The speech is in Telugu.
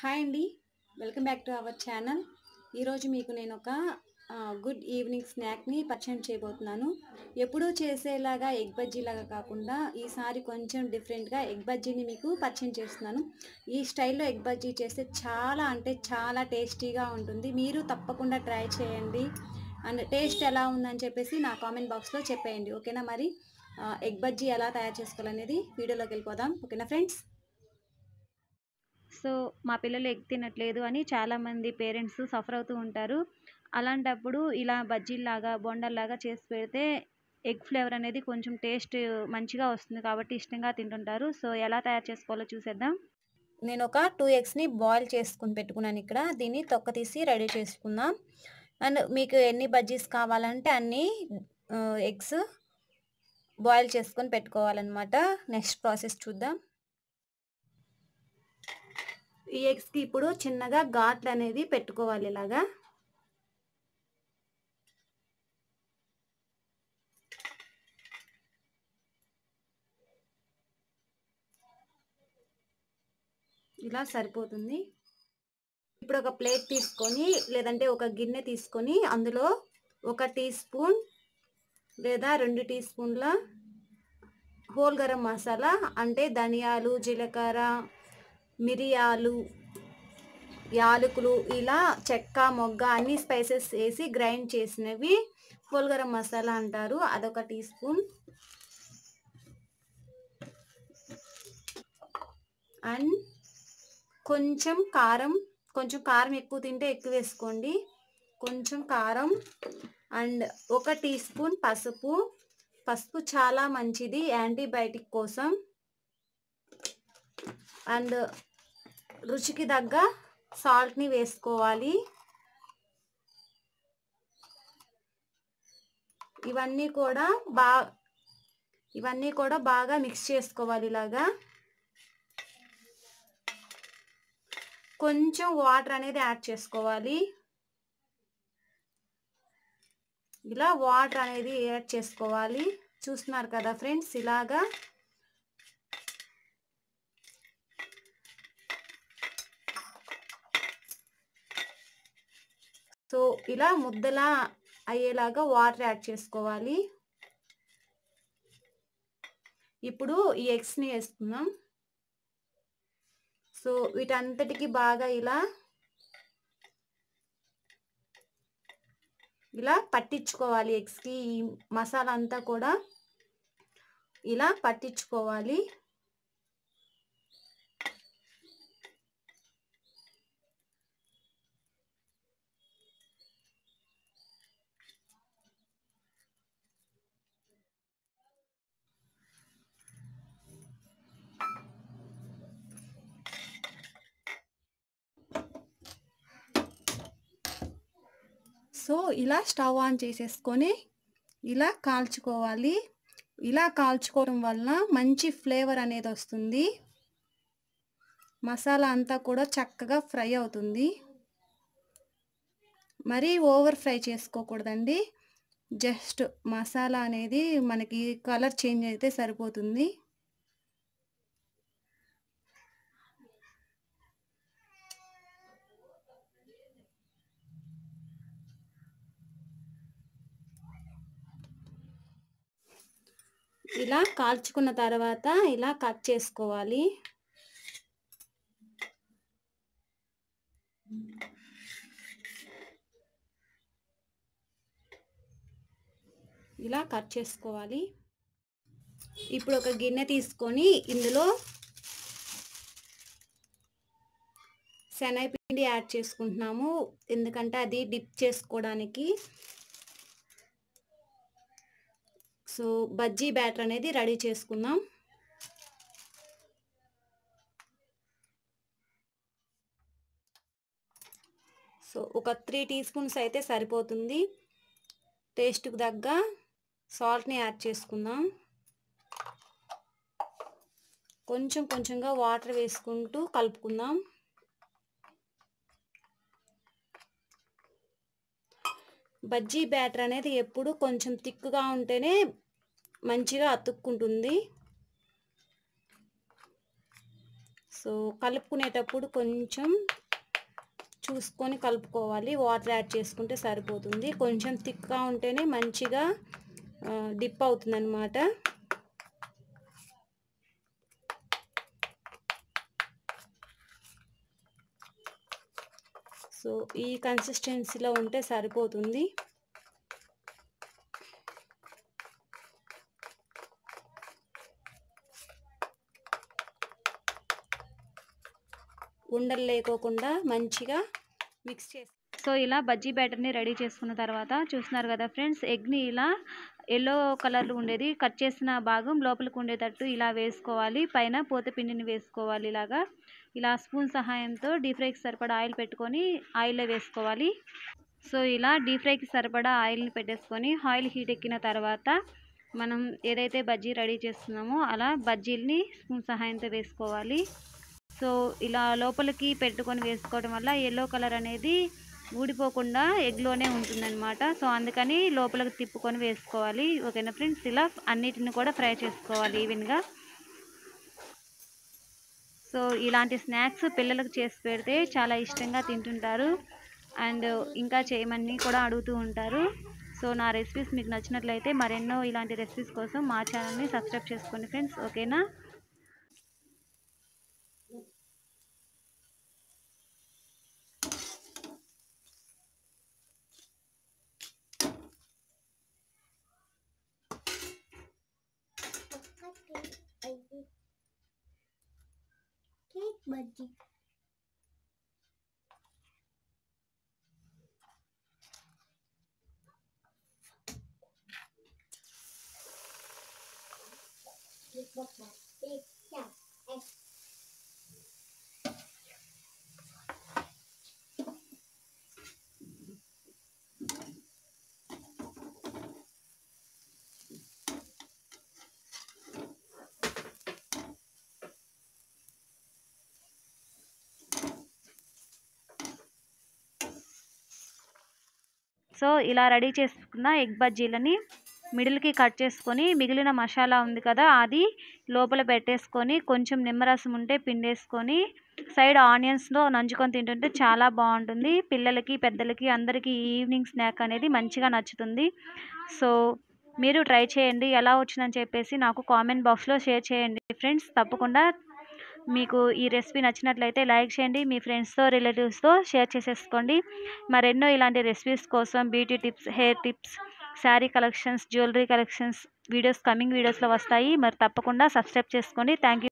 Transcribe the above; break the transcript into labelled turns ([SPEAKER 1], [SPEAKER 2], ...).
[SPEAKER 1] హాయ్ అండి. Welcome back to our channel. ఈరోజు మీకు నేను ఒక గుడ్ ఈవినింగ్ స్నాక్ని పరిచయం చేయబోతున్నాను. ఎప్పుడూ చేసేలాగా ఎగ్ బజ్జీలాగా కాకుండా ఈసారి కొంచెం డిఫరెంట్గా ఎగ్ బజ్జీని మీకు పరిచయం చేస్తున్నాను. ఈ స్టైల్లో ఎగ్ బజ్జీ చేస్తే చాలా అంటే చాలా టేస్టీగా ఉంటుంది. మీరు తప్పకుండా ట్రై చేయండి. అండ్ టేస్ట్ ఎలా ఉందని చెప్పేసి నా కామెంట్ బాక్స్లో చెప్పేయండి. ఓకేనా మరి? ఎగ్ బజ్జీ ఎలా తయారు చేసుకోవాలనేది వీడియోలోకి వెళ్ళిపోదాం. ఓకేనా ఫ్రెండ్స్?
[SPEAKER 2] సో మా పిల్లలు ఎగ్ తినట్లేదు అని చాలామంది పేరెంట్స్ సఫర్ అవుతూ ఉంటారు. అలాంటప్పుడు ఇలా బజ్జీలాగా బొండల్లాగా చేసి పెడితే ఎగ్ ఫ్లేవర్ అనేది కొంచెం టేస్ట్ మంచిగా వస్తుంది కాబట్టి ఇష్టంగా తింటుంటారు. సో ఎలా తయారు చేసుకోవాలో చూసేద్దాం.
[SPEAKER 1] నేను ఒక టూ ఎగ్స్ని బాయిల్ చేసుకుని పెట్టుకున్నాను ఇక్కడ. దీన్ని తొక్క తీసి రెడీ చేసుకుందాం. అండ్ మీకు ఎన్ని బజ్జీస్ కావాలంటే అన్ని ఎగ్స్ బాయిల్ చేసుకొని పెట్టుకోవాలన్నమాట. నెక్స్ట్ ప్రాసెస్ చూద్దాం. ఈ ఎగ్స్కి ఇప్పుడు చిన్నగా ఘాట్లు అనేది పెట్టుకోవాలి ఇలాగా. ఇలా సరిపోతుంది. ఇప్పుడు ఒక ప్లేట్ తీసుకొని లేదంటే ఒక గిన్నె తీసుకొని అందులో ఒక టీ స్పూన్ లేదా రెండు టీ స్పూన్ల హోల్ గరం మసాలా అంటే ధనియాలు జీలకర్ర మిరియాలు యాలకులు ఇలా చెక్క మొగ్గ అన్ని స్పైసెస్ వేసి గ్రైండ్ చేసినవి పులగరం మసాలా అంటారు. అదొక టీ స్పూన్. అండ్ కొంచెం కారం కొంచెం కారం ఎక్కువ తింటే ఎక్కువ వేసుకోండి. కొంచెం కారం అండ్ ఒక టీ స్పూన్ పసుపు. పసుపు చాలా మంచిది యాంటీబయాటిక్ కోసం. అండ్ రుచికి తగ్గ సాల్ట్ని వేసుకోవాలి. ఇవన్నీ కూడా బా ఇవన్నీ కూడా బాగా మిక్స్ చేసుకోవాలి ఇలాగా. కొంచెం వాటర్ అనేది యాడ్ చేసుకోవాలి. ఇలా వాటర్ అనేది యాడ్ చేసుకోవాలి. చూస్తున్నారు కదా ఫ్రెండ్స్ ఇలాగా సో ఇలా ముద్దలా అయ్యేలాగా వాటర్ యాడ్ చేసుకోవాలి. ఇప్పుడు ఈ ఎగ్స్ని వేసుకుందాం. సో వీటంతటికి బాగా ఇలా ఇలా పట్టించుకోవాలి ఎగ్స్కి. ఈ మసాలా అంతా కూడా ఇలా పట్టించుకోవాలి. సో ఇలా స్టవ్ ఆన్ చేసేసుకొని ఇలా కాల్చుకోవాలి. ఇలా కాల్చుకోవడం వలన మంచి ఫ్లేవర్ అనేది వస్తుంది. మసాలా అంతా కూడా చక్కగా ఫ్రై అవుతుంది. మరీ ఓవర్ ఫ్రై చేసుకోకూడదండి. జస్ట్ మసాలా అనేది మనకి కలర్ చేంజ్ అయితే సరిపోతుంది. ఇలా కాల్చుకున్న తర్వాత ఇలా కట్ చేసుకోవాలి. ఇలా కట్ చేసుకోవాలి. ఇప్పుడు ఒక గిన్నె తీసుకొని ఇందులో శనగపిండి యాడ్ చేసుకుంటున్నాము. ఎందుకంటే అది డిప్ చేసుకోవడానికి సో బజ్జీ బ్యాటర్ అనేది రెడీ చేసుకుందాం. సో ఒక త్రీ టీ స్పూన్స్ అయితే సరిపోతుంది. టేస్ట్కి తగ్గ సాల్ట్ని యాడ్ చేసుకుందాం. కొంచెం కొంచెంగా వాటర్ వేసుకుంటూ కలుపుకుందాం. బజ్జీ బ్యాటర్ అనేది ఎప్పుడు కొంచెం థిక్గా ఉంటేనే మంచిగా అతుక్కుంటుంది. సో కలుపుకునేటప్పుడు కొంచెం చూసుకొని కలుపుకోవాలి. వాటర్ యాడ్ చేసుకుంటే సరిపోతుంది. కొంచెం థిక్గా ఉంటేనే మంచిగా డిప్ అవుతుంది అనమాట సో ఈ కన్సిస్టెన్సీలో ఉంటే సరిపోతుంది. ఉండలు లేకోకుండా మంచిగా మిక్స్ చేసి
[SPEAKER 2] సో ఇలా బజ్జీ బ్యాటర్ని రెడీ చేసుకున్న తర్వాత చూస్తున్నారు కదా ఫ్రెండ్స్ ఎగ్ని ఇలా ఎల్లో కలర్లో ఉండేది. కట్ చేసిన భాగం లోపలికి ఉండేటట్టు ఇలా వేసుకోవాలి. పైన పోత పిండిని వేసుకోవాలి ఇలాగా. ఇలా స్పూన్ సహాయంతో డీప్ ఫ్రైకి సరిపడా ఆయిల్ పెట్టుకొని ఆయిల్లో వేసుకోవాలి. సో ఇలా డీప్ ఫ్రైకి సరిపడా ఆయిల్ని పెట్టేసుకొని ఆయిల్ హీట్ ఎక్కిన తర్వాత మనం ఏదైతే బజ్జీ రెడీ చేస్తున్నామో అలా బజ్జీల్ని స్పూన్ సహాయంతో వేసుకోవాలి. సో ఇలా లోపలికి పెట్టుకొని వేసుకోవడం వల్ల ఎల్లో కలర్ అనేది ఊడిపోకుండా ఎగ్లోనే ఉంటుందన్నమాట. సో అందుకని లోపలికి తిప్పుకొని వేసుకోవాలి. ఓకేనా ఫ్రెండ్స్? ఇలా అన్నిటిని కూడా ఫ్రై చేసుకోవాలి ఈవెన్గా. సో ఇలాంటి స్నాక్స్ పిల్లలకు చేసి పెడితే చాలా ఇష్టంగా తింటుంటారు. అండ్ ఇంకా చేయమని కూడా అడుగుతూ ఉంటారు. సో నా రెసిపీస్ మీకు నచ్చినట్లయితే మరెన్నో ఇలాంటి రెసిపీస్ కోసం మా ఛానల్ని సబ్స్క్రైబ్ చేసుకోండి ఫ్రెండ్స్. ఓకేనా?
[SPEAKER 3] बजी
[SPEAKER 2] సో ఇలా రెడీ చేసుకున్న ఎగ్ బజ్జీలని మిడిల్కి కట్ చేసుకొని మిగిలిన మసాలా ఉంది కదా అది లోపల పెట్టేసుకొని కొంచెం నిమ్మరసం ఉంటే పిండేసుకొని సైడ్ ఆనియన్స్లో నంచుకొని తింటుంటే చాలా బాగుంటుంది. పిల్లలకి పెద్దలకి అందరికీ ఈవినింగ్ స్నాక్ అనేది మంచిగా నచ్చుతుంది. సో మీరు ట్రై చేయండి. ఎలా వచ్చిందని చెప్పేసి నాకు కామెంట్ బాక్స్లో షేర్ చేయండి ఫ్రెండ్స్. తప్పకుండా మీకు ఈ రెసిపీ నచ్చినట్లయితే లైక్ చేయండి మీ ఫ్రెండ్స్తో రిలేటివ్స్తో షేర్ చేసేసుకోండి. మరెన్నో ఇలాంటి రెసిపీస్ కోసం beauty tips hair tips sari collections jewellery collections videos coming వీడియోస్లో వస్తాయి. మరి తప్పకుండా సబ్స్క్రైబ్ చేసుకోండి. థ్యాంక్